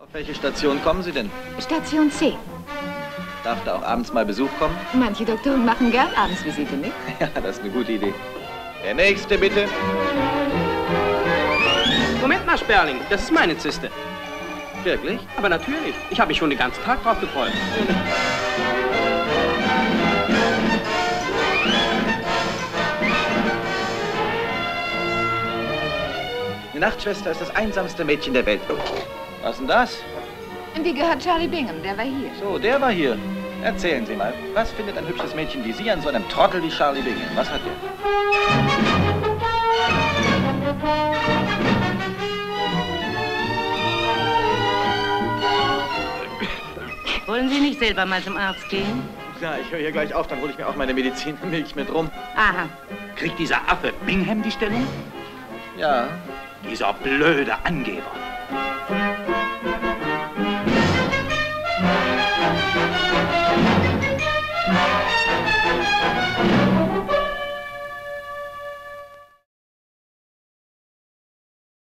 Auf welche Station kommen Sie denn? Station C. Darf da auch abends mal Besuch kommen? Manche Doktoren machen gern Abendsvisite, nicht? Ja, das ist eine gute Idee. Der nächste, bitte. Moment mal, Sperling, das ist meine Zyste. Wirklich? Aber natürlich, ich habe mich schon den ganzen Tag drauf gefreut. Die Nachtschwester ist das einsamste Mädchen der Welt. Was denn das? Die gehört Charlie Bingham, der war hier. So, der war hier. Erzählen Sie mal, was findet ein hübsches Mädchen wie Sie an so einem Trottel wie Charlie Bingham? Was hat der? Wollen Sie nicht selber mal zum Arzt gehen? Ja, ich höre hier gleich auf, dann hole ich mir auch meine Medizinmilch mit rum. Aha. Kriegt dieser Affe Bingham die Stellung? Ja, Dieser blöde Angeber. Música